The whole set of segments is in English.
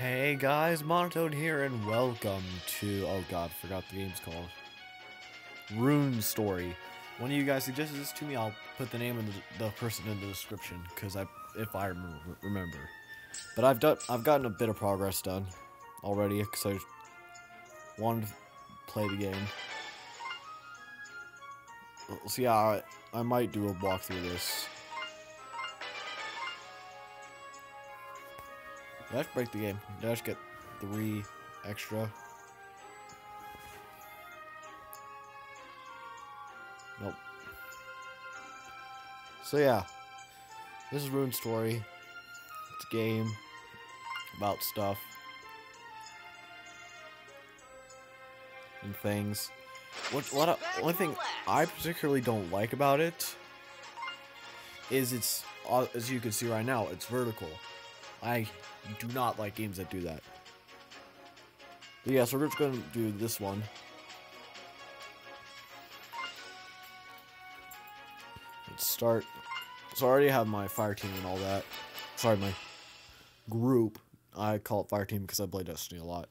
Hey guys, Monotone here, and welcome to oh god, forgot the game's called. Rune Story. One of you guys suggested this to me. I'll put the name of the, the person in the description because I, if I remember, remember. But I've done, I've gotten a bit of progress done already because I wanted to play the game. So yeah, I, I might do a walkthrough of this. Let's break the game. Let's get three extra. Nope. So yeah, this is Rune Story. It's a game about stuff and things. What what I, only thing I particularly don't like about it is it's uh, as you can see right now, it's vertical. I do not like games that do that. But yeah, so we're just gonna do this one. Let's start. So I already have my fire team and all that. Sorry, my group. I call it fire team because I play Destiny a lot.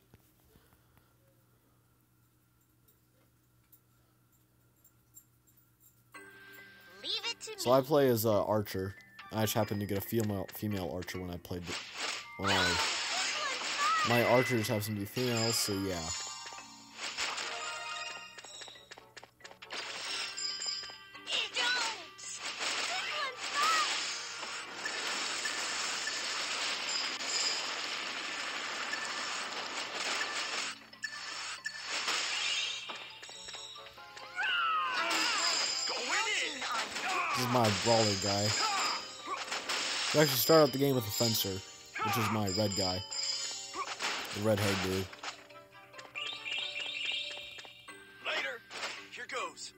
So I play as uh, Archer. I just happened to get a female female Archer when I played. When I, my Archers have some to be females, so yeah. This is my brawler guy. We actually start out the game with a fencer, which is my red guy. The red-haired dude. Later. Here goes.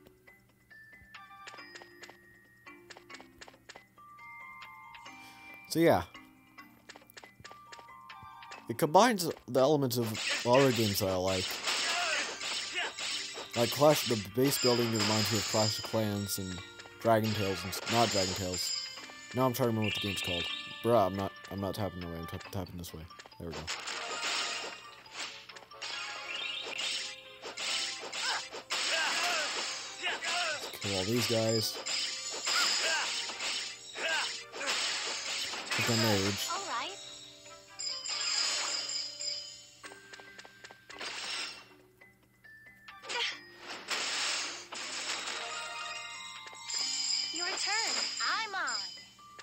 So yeah. It combines the elements of other games that I like. Like Clash, the base building reminds me of Clash of Clans and Dragon Tales and not Dragon Tales. Now I'm trying to remember what the game's called. Bruh, I'm not I'm not tapping the way, I'm tap tapping this way. There we go. Kill all these guys. With my mage.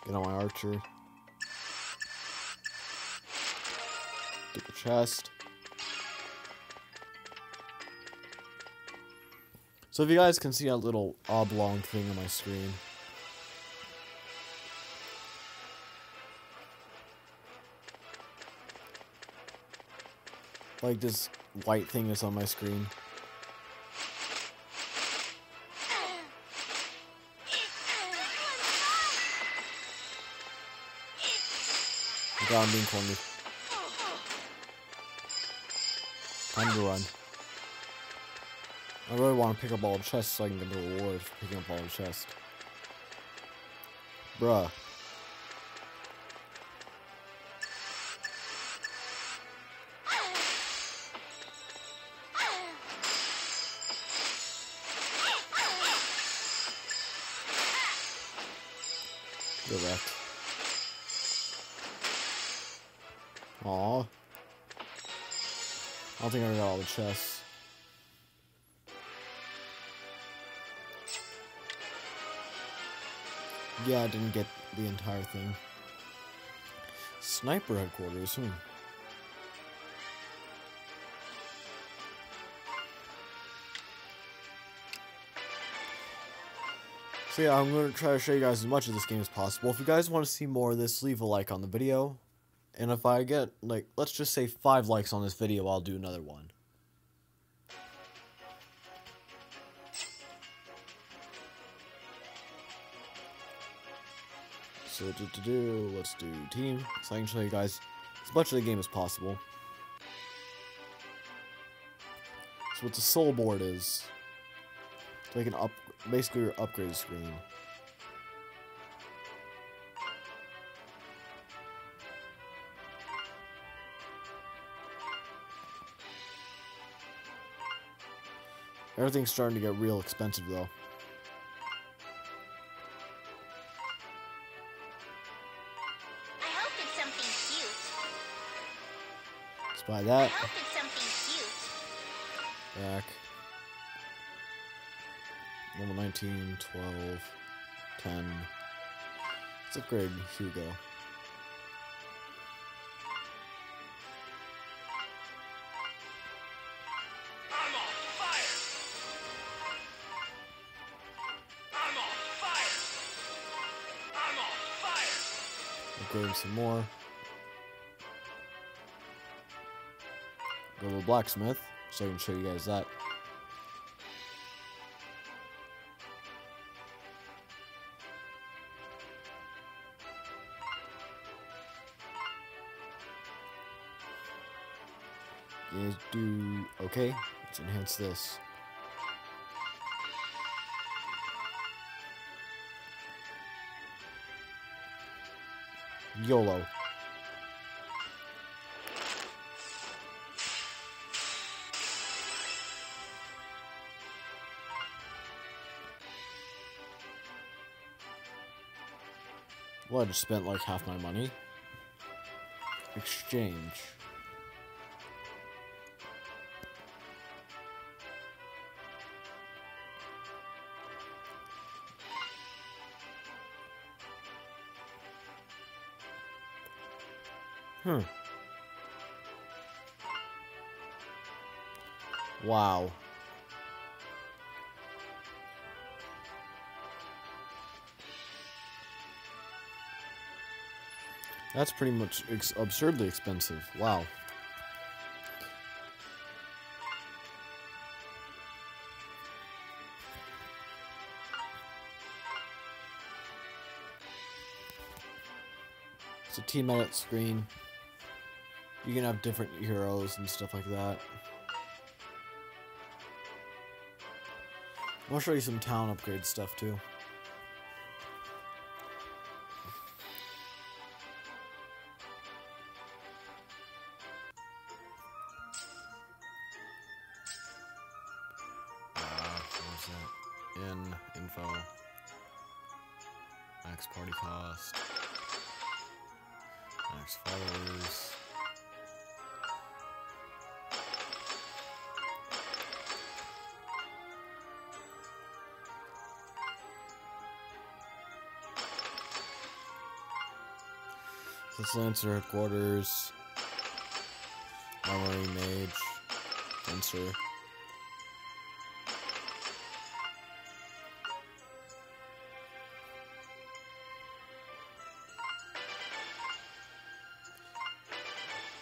Get on my archer. Get the chest. So if you guys can see a little oblong thing on my screen. Like this white thing is on my screen. Cornered. Time to run. I really want to pick up all the chests so I can get the reward for picking up all the chests. Bruh. You're wrecked. Aw. I don't think I got all the chests. Yeah, I didn't get the entire thing. Sniper headquarters, hmm. So yeah, I'm going to try to show you guys as much of this game as possible. If you guys want to see more of this, leave a like on the video. And if I get, like, let's just say 5 likes on this video, I'll do another one. So to, to do, let's do team, so I can show you guys as much of the game as possible. So what the soul board is, so I can up, basically your upgrade screen. Everything's starting to get real expensive though. I hope it's something cute. Let's buy I that. hope it's something cute. Back. Level 19, 12, 10. Let's upgrade Hugo. Him some more. Go to the blacksmith, so I can show you guys that. do okay. Let's enhance this. YOLO. Well, I just spent like half my money. Exchange. Hmm. Wow. That's pretty much ex- absurdly expensive. Wow. It's a edit screen. You can have different heroes and stuff like that. I'll show you some town upgrade stuff too. Uh? In info. Max party cost. Max followers. This Lancer headquarters. Armory mage.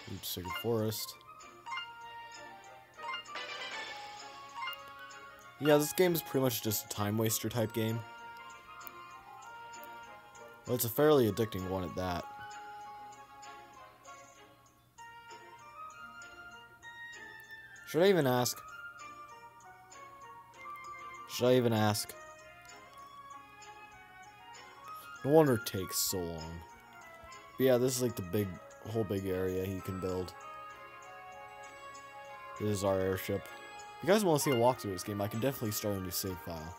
Deep Sacred Forest. Yeah, this game is pretty much just a time waster type game. Well, it's a fairly addicting one at that. Should I even ask? Should I even ask? No wonder it takes so long. But yeah, this is like the big, whole big area he can build. This is our airship. If you guys want to see a walkthrough of this game, I can definitely start a new save file.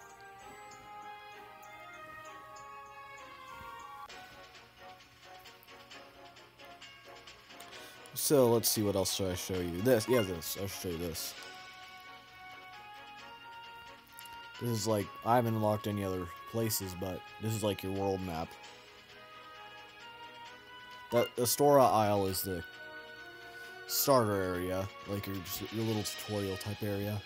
So let's see what else should I show you. This, yeah, this. I'll show you this. This is like I haven't unlocked any other places, but this is like your world map. That the Stora Isle is the starter area, like your your little tutorial type area.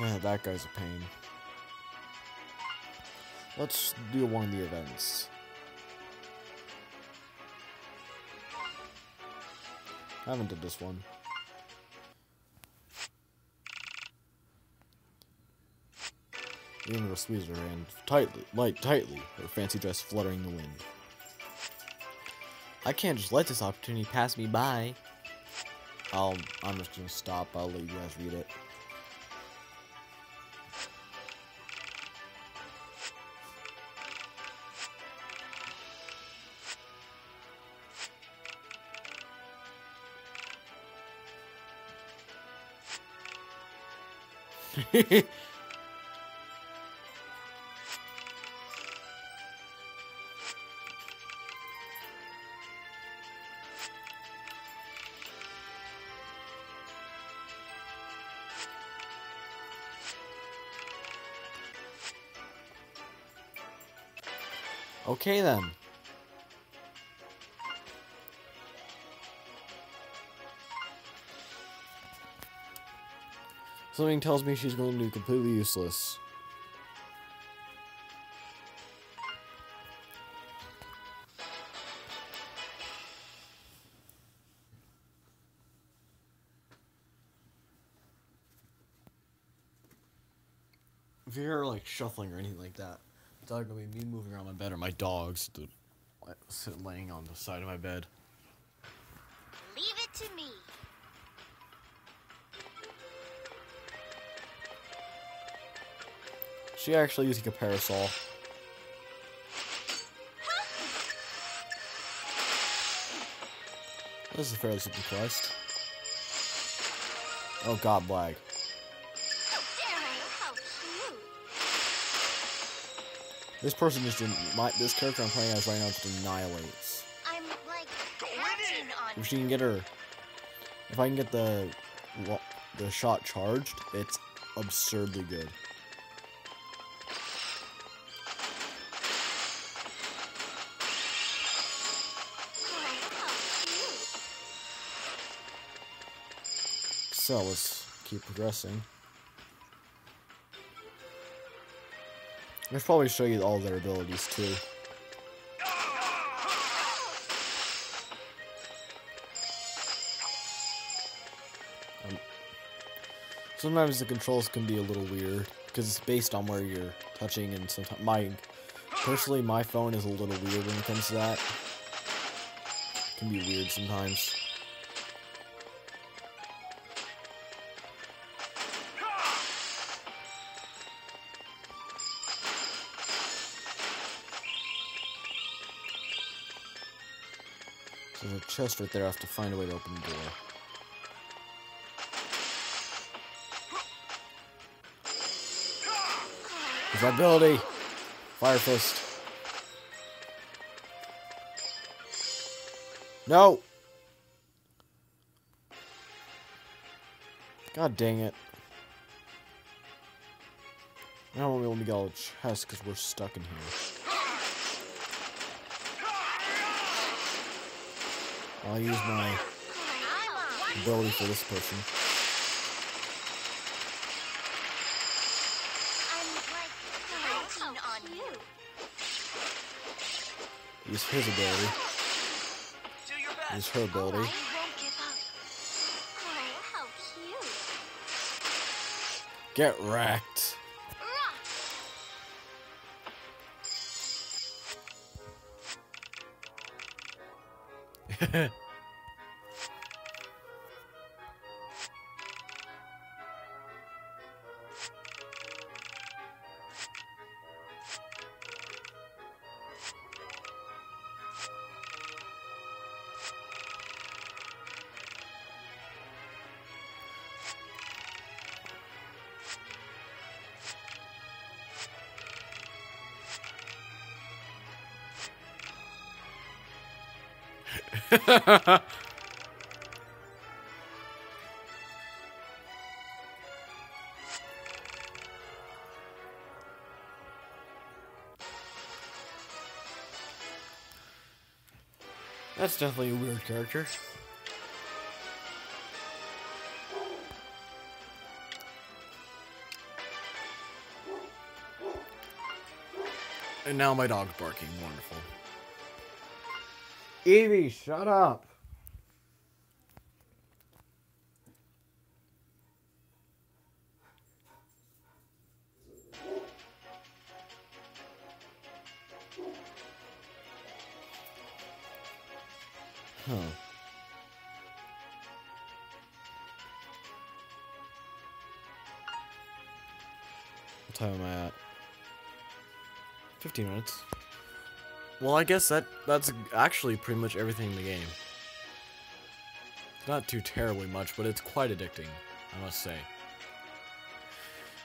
Yeah, that guy's a pain. Let's do one of the events. I haven't did this one. Universal squeezed her hand tightly, light tightly, her fancy dress fluttering the wind. I can't just let this opportunity pass me by. I'll, I'm just gonna stop. I'll let you guys read it. Okay then. Something tells me she's going to be completely useless. If you hear like shuffling or anything like that, it's either gonna be me moving around my bed or my dogs the, sit laying on the side of my bed. She actually using a parasol. This is a fairly simple quest. Oh god, lag. This person just didn't. My, this character I'm playing as right now just annihilates. I'm like If she can get her, if I can get the wa- the shot charged, it's absurdly good. So let's keep progressing. I should probably show you all their abilities too. Um, sometimes the controls can be a little weird because it's based on where you're touching, and sometimes my personally my phone is a little weird when it comes to that. can be weird sometimes. Chest right there. I have to find a way to open the door. Here's my ability. Fire fist. No. God dang it. I don't really Now we only got a chest because we're stuck in here. I'll use my ability for this person. Use his ability. Use her ability. Get wrecked. Rah! That's definitely a weird character. And now my dog's barking. Wonderful. Evie, shut up. Huh. What time am I at? 15 minutes. Well, I guess that that's actually pretty much everything in the game. Not too terribly much, but it's quite addicting, I must say.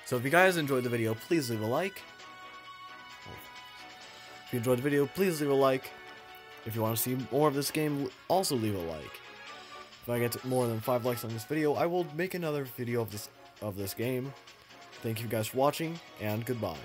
So if you guys enjoyed the video, please leave a like. If you enjoyed the video, please leave a like. If you want to see more of this game, also leave a like. If I get more than 5 likes on this video, I will make another video of this of this game. Thank you guys for watching, and goodbye.